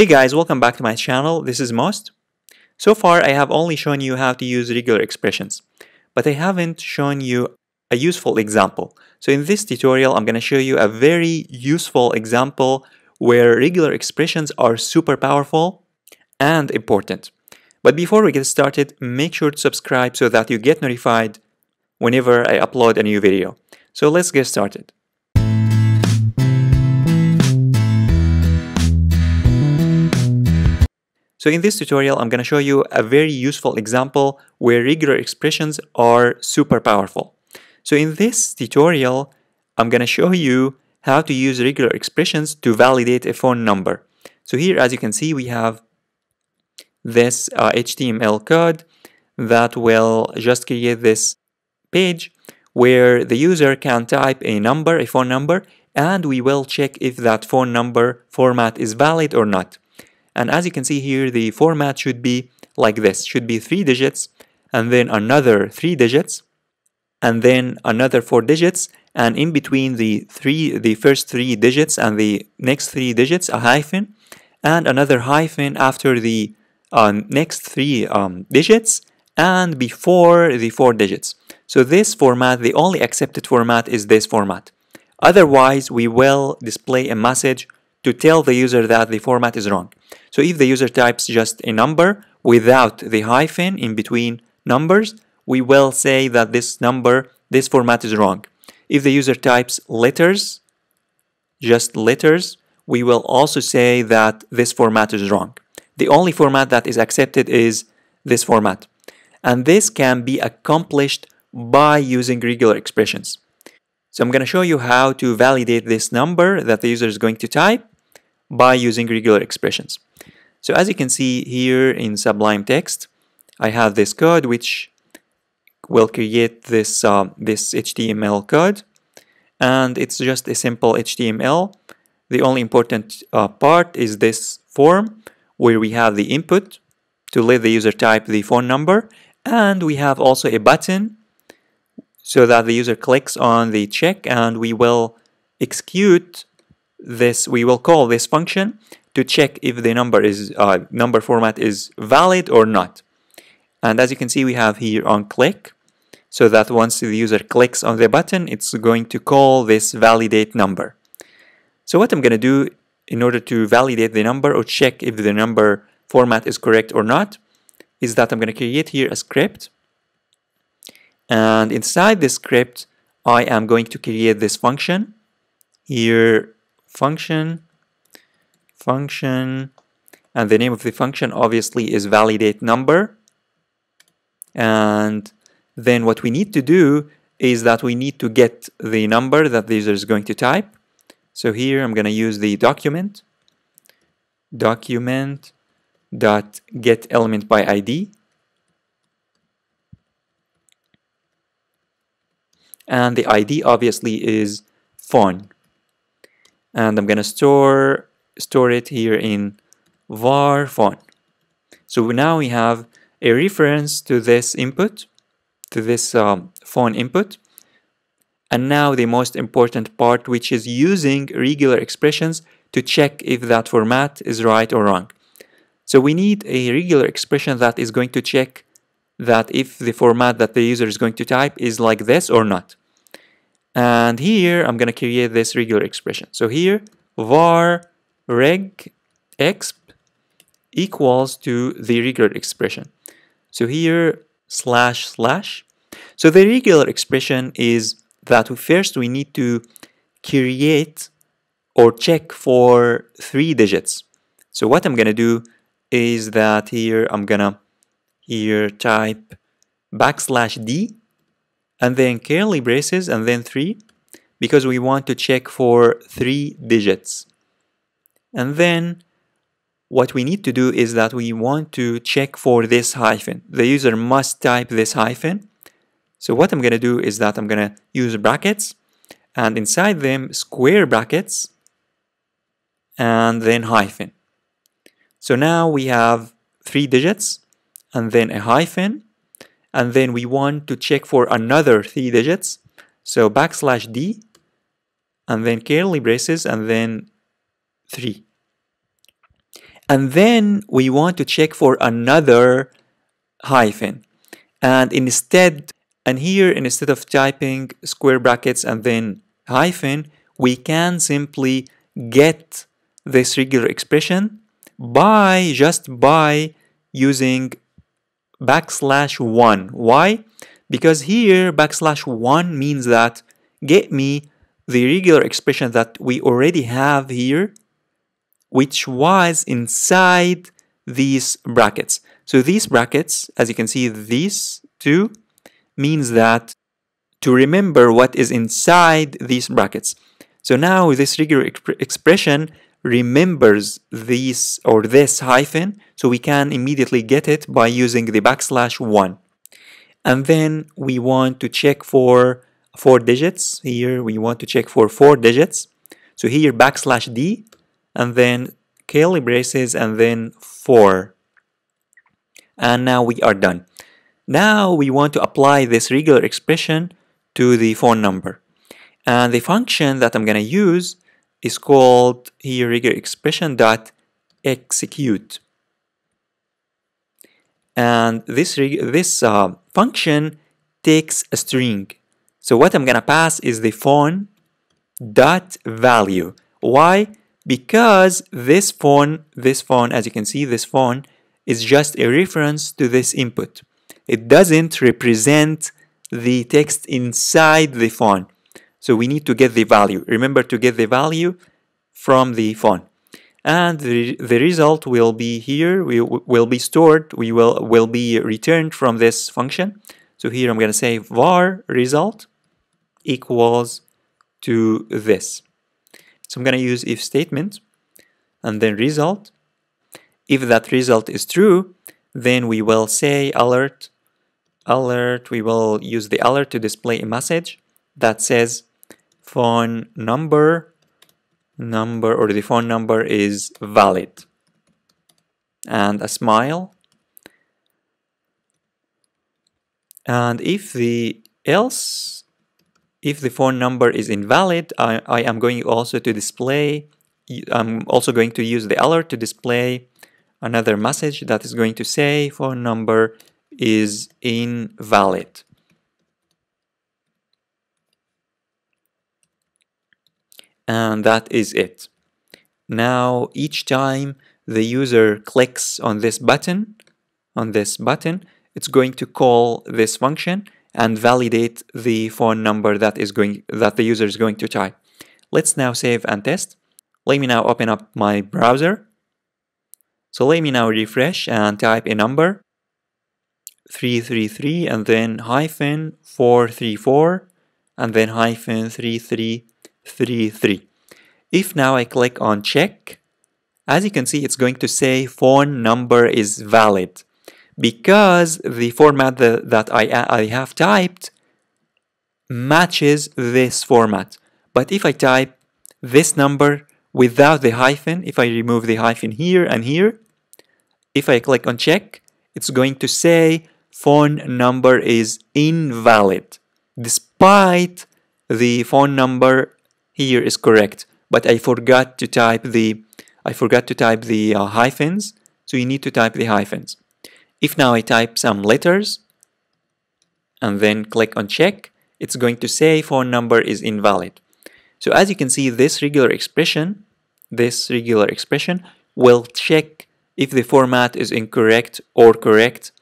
Hey guys, welcome back to my channel. This is Most. So far, I have only shown you how to use regular expressions, but I haven't shown you a useful example. So in this tutorial, I'm going to show you a very useful example where regular expressions are super powerful and important. But before we get started, make sure to subscribe so that you get notified whenever I upload a new video. So let's get started. So in this tutorial, I'm going to show you a very useful example where regular expressions are super powerful. So in this tutorial, I'm going to show you how to use regular expressions to validate a phone number. So here, as you can see, we have this uh, HTML code that will just create this page where the user can type a number, a phone number, and we will check if that phone number format is valid or not. And as you can see here, the format should be like this, should be three digits, and then another three digits, and then another four digits, and in between the three, the first three digits and the next three digits, a hyphen, and another hyphen after the uh, next three um, digits, and before the four digits. So this format, the only accepted format is this format. Otherwise, we will display a message to tell the user that the format is wrong. So if the user types just a number without the hyphen in between numbers, we will say that this number, this format is wrong. If the user types letters, just letters, we will also say that this format is wrong. The only format that is accepted is this format. And this can be accomplished by using regular expressions. So I'm going to show you how to validate this number that the user is going to type by using regular expressions. So as you can see here in Sublime Text, I have this code which will create this, uh, this HTML code and it's just a simple HTML. The only important uh, part is this form where we have the input to let the user type the phone number and we have also a button so that the user clicks on the check and we will execute this, we will call this function to check if the number is uh, number format is valid or not. And as you can see, we have here on click, so that once the user clicks on the button, it's going to call this validate number. So what I'm going to do in order to validate the number or check if the number format is correct or not is that I'm going to create here a script. And inside this script, I am going to create this function. Here, function function and the name of the function obviously is validate number. And then what we need to do is that we need to get the number that the user is going to type. So here I'm going to use the document document dot get element by ID and the ID obviously is phone and I'm going to store store it here in var phone. So now we have a reference to this input, to this um, phone input. And now the most important part, which is using regular expressions to check if that format is right or wrong. So we need a regular expression that is going to check that if the format that the user is going to type is like this or not. And here I'm going to create this regular expression. So here var reg exp equals to the regular expression. So here slash slash. So the regular expression is that first we need to create or check for three digits. So what I'm gonna do is that here I'm gonna here type backslash d and then curly braces and then three because we want to check for three digits. And then what we need to do is that we want to check for this hyphen. The user must type this hyphen. So what I'm going to do is that I'm going to use brackets and inside them square brackets and then hyphen. So now we have three digits and then a hyphen and then we want to check for another three digits. So backslash D and then curly braces and then 3. And then we want to check for another hyphen. And instead, and here instead of typing square brackets and then hyphen, we can simply get this regular expression by just by using backslash 1. Why? Because here backslash 1 means that get me the regular expression that we already have here which was inside these brackets. So these brackets, as you can see, these two means that to remember what is inside these brackets. So now this regular exp expression remembers this or this hyphen, so we can immediately get it by using the backslash 1. And then we want to check for four digits. Here we want to check for four digits. So here backslash D and then curly braces and then 4. And now we are done. Now we want to apply this regular expression to the phone number. And the function that I'm going to use is called here expression dot execute. And this, this uh, function takes a string. So what I'm to pass is the phone dot value. Why? Because this phone, this phone, as you can see, this phone is just a reference to this input. It doesn't represent the text inside the phone. So we need to get the value. Remember to get the value from the phone. And the, the result will be here, we will be stored, we will, will be returned from this function. So here I'm going to say var result equals to this. So I'm going to use if statement and then result. If that result is true, then we will say alert, alert, we will use the alert to display a message that says phone number, number or the phone number is valid. And a smile. And if the else if the phone number is invalid, I, I am going also to display, I'm also going to use the alert to display another message that is going to say phone number is invalid. And that is it. Now, each time the user clicks on this button, on this button, it's going to call this function and validate the phone number that is going that the user is going to type. Let's now save and test. Let me now open up my browser. So let me now refresh and type a number 333 and then hyphen 434 and then hyphen 3333. If now I click on check, as you can see it's going to say phone number is valid because the format that, that I, I have typed matches this format. But if I type this number without the hyphen, if I remove the hyphen here and here, if I click on check, it's going to say phone number is invalid, despite the phone number here is correct. But I forgot to type the I forgot to type the uh, hyphens, so you need to type the hyphens. If now I type some letters and then click on check, it's going to say phone number is invalid. So as you can see, this regular expression, this regular expression will check if the format is incorrect or correct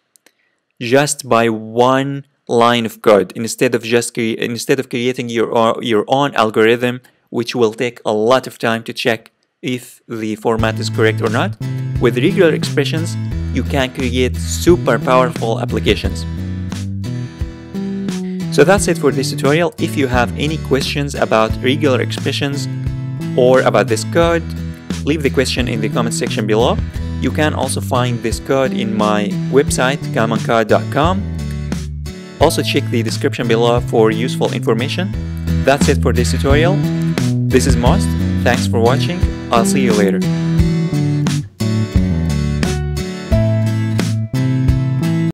just by one line of code instead of just instead of creating your your own algorithm which will take a lot of time to check if the format is correct or not with regular expressions you can create super powerful applications. So that's it for this tutorial. If you have any questions about regular expressions or about this code, leave the question in the comment section below. You can also find this code in my website, calmandcode.com. Also check the description below for useful information. That's it for this tutorial. This is Most. Thanks for watching. I'll see you later.